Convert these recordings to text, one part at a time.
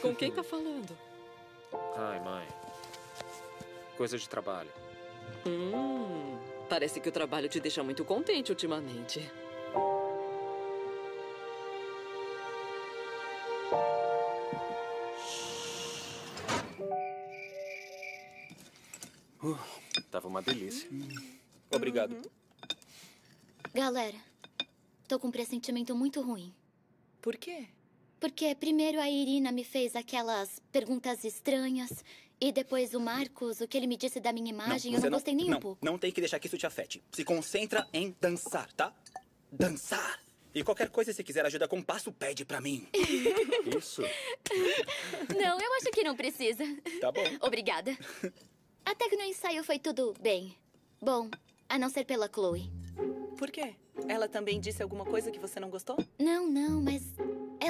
Com quem tá falando? Ai, mãe. Coisa de trabalho. Hum, parece que o trabalho te deixa muito contente ultimamente. Uh, tava uma delícia. Obrigado. Galera, tô com um pressentimento muito ruim. Por quê? Porque primeiro a Irina me fez aquelas perguntas estranhas. E depois o Marcos, o que ele me disse da minha imagem, eu você não gostei nem não, um pouco. Não tem que deixar que isso te afete. Se concentra em dançar, tá? Dançar. E qualquer coisa, se quiser ajuda com passo, pede pra mim. Isso. Não, eu acho que não precisa. Tá bom. Obrigada. Até que no ensaio foi tudo bem. Bom, a não ser pela Chloe. Por quê? Ela também disse alguma coisa que você não gostou? Não, não, mas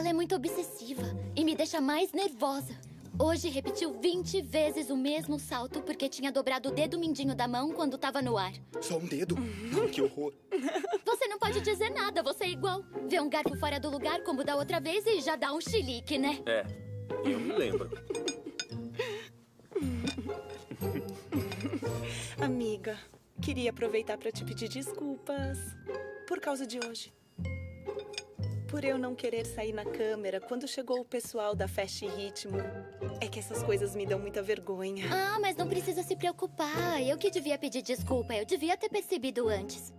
ela é muito obsessiva e me deixa mais nervosa. Hoje repetiu 20 vezes o mesmo salto porque tinha dobrado o dedo mindinho da mão quando tava no ar. Só um dedo? Não, que horror. Você não pode dizer nada, você é igual. Vê um garfo fora do lugar como da outra vez e já dá um chilique, né? É, eu me lembro. Amiga, queria aproveitar para te pedir desculpas por causa de hoje. Por eu não querer sair na câmera quando chegou o pessoal da Fast Ritmo. É que essas coisas me dão muita vergonha. Ah, mas não precisa se preocupar. Eu que devia pedir desculpa. Eu devia ter percebido antes.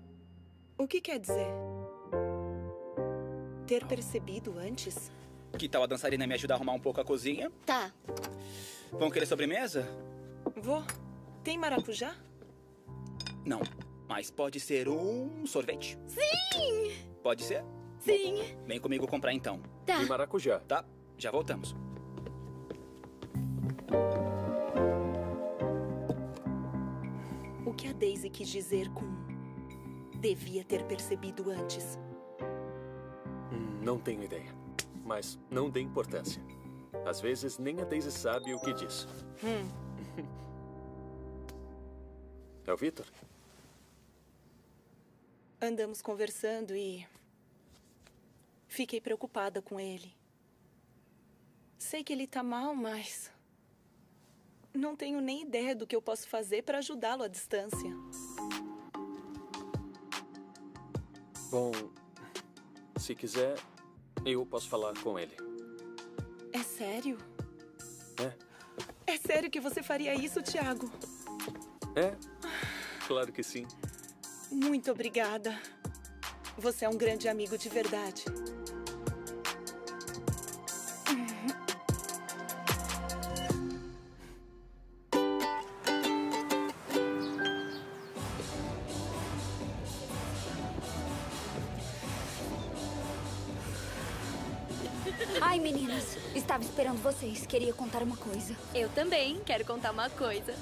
O que quer dizer? Ter percebido antes? Que tal a dançarina me ajudar a arrumar um pouco a cozinha? Tá. Vão querer sobremesa? Vou. Tem maracujá? Não. Mas pode ser um sorvete. Sim! Pode ser? Sim. Vem comigo comprar então. Tá. E maracujá. Tá, já voltamos. O que a Daisy quis dizer com. Devia ter percebido antes. Hum, não tenho ideia. Mas não dê importância. Às vezes nem a Daisy sabe o que diz. Hum. É o Victor? Andamos conversando e. Fiquei preocupada com ele. Sei que ele tá mal, mas. Não tenho nem ideia do que eu posso fazer para ajudá-lo à distância. Bom, se quiser, eu posso falar com ele. É sério? É? É sério que você faria isso, Tiago? É? Claro que sim. Muito obrigada. Você é um grande amigo de verdade. Ai, meninas, estava esperando vocês. Queria contar uma coisa. Eu também quero contar uma coisa.